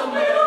somewhere.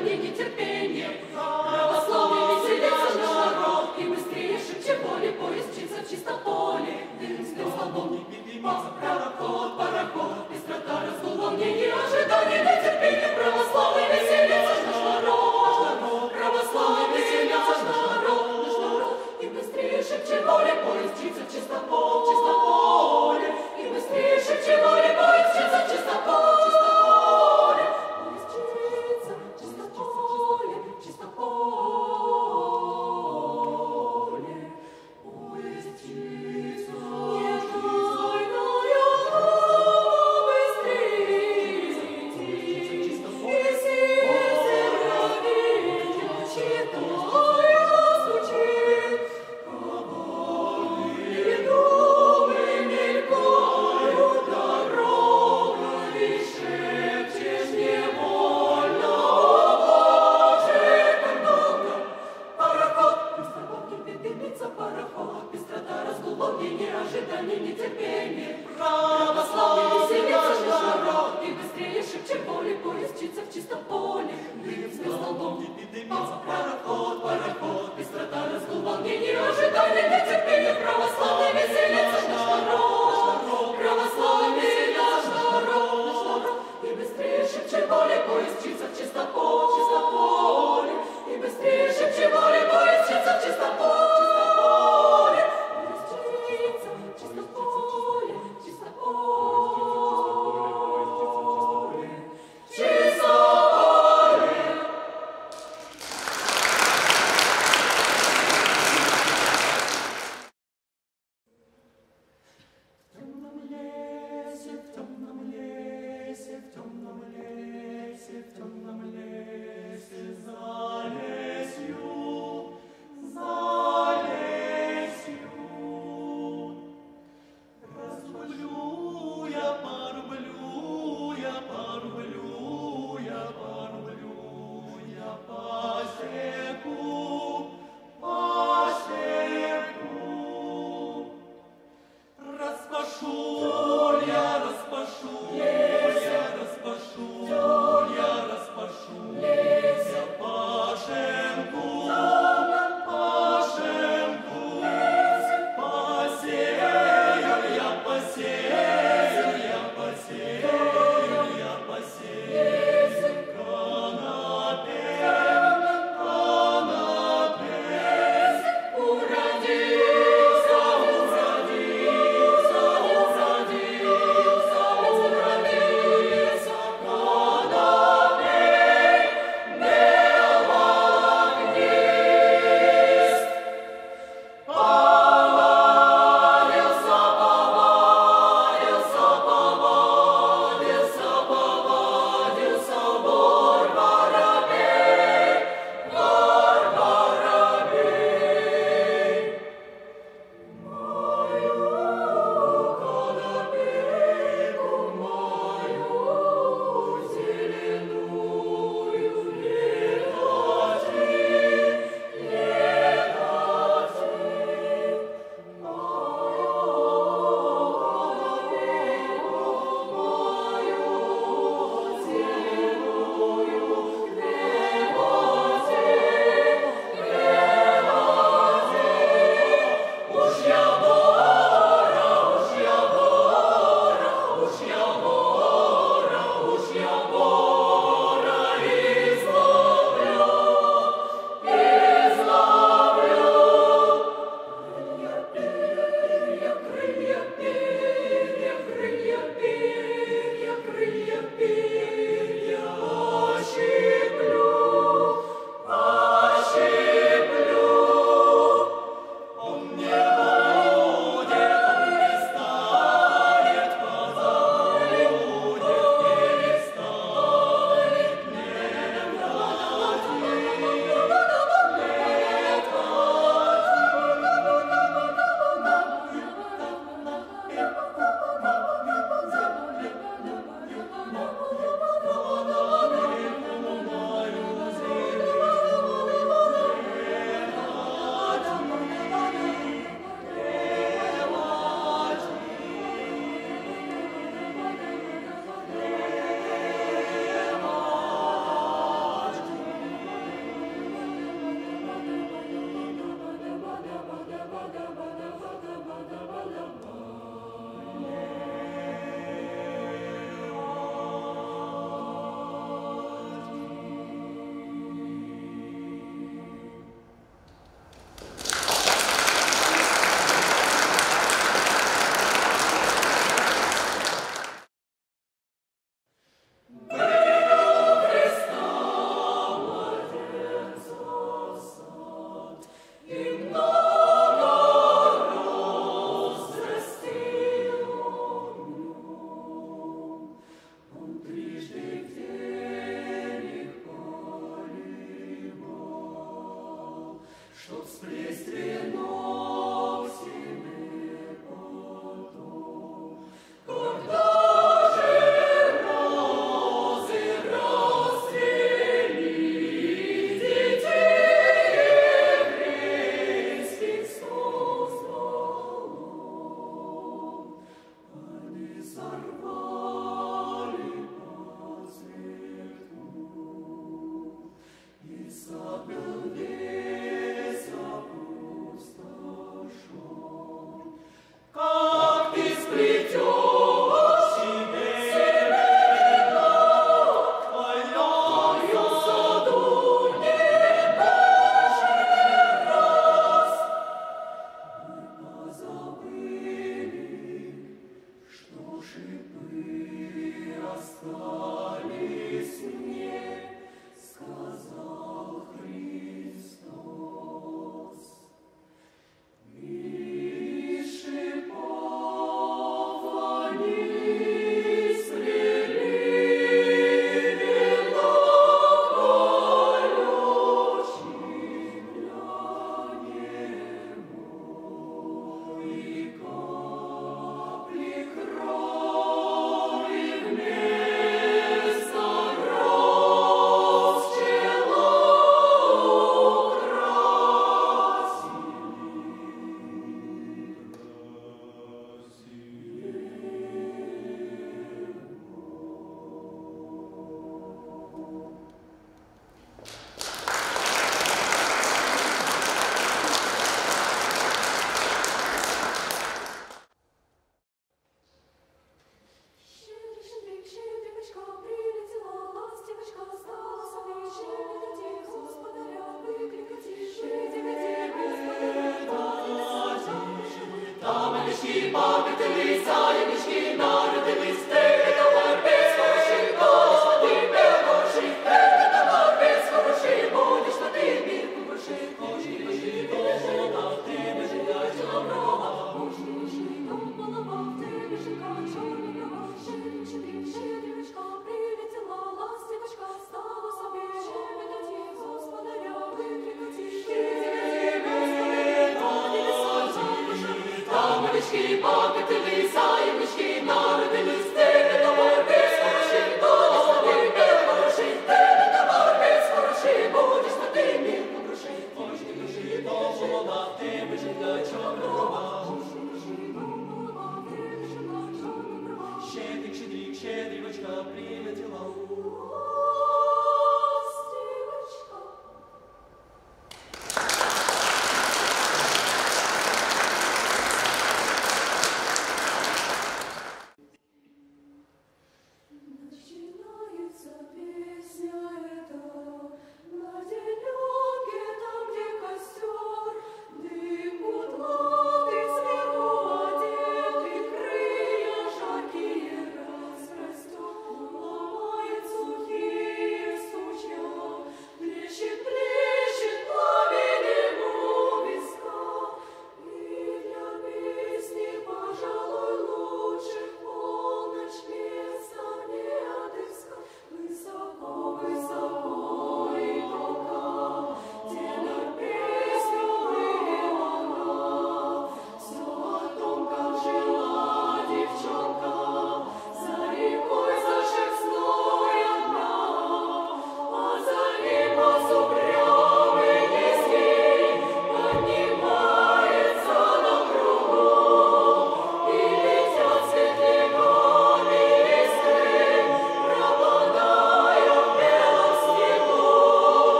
стране нетерпение, православный веселится народ, и быстрее, шибче поле, поезд чится в чисто поле, дым с дым столбом, по праву. чтоб сплесть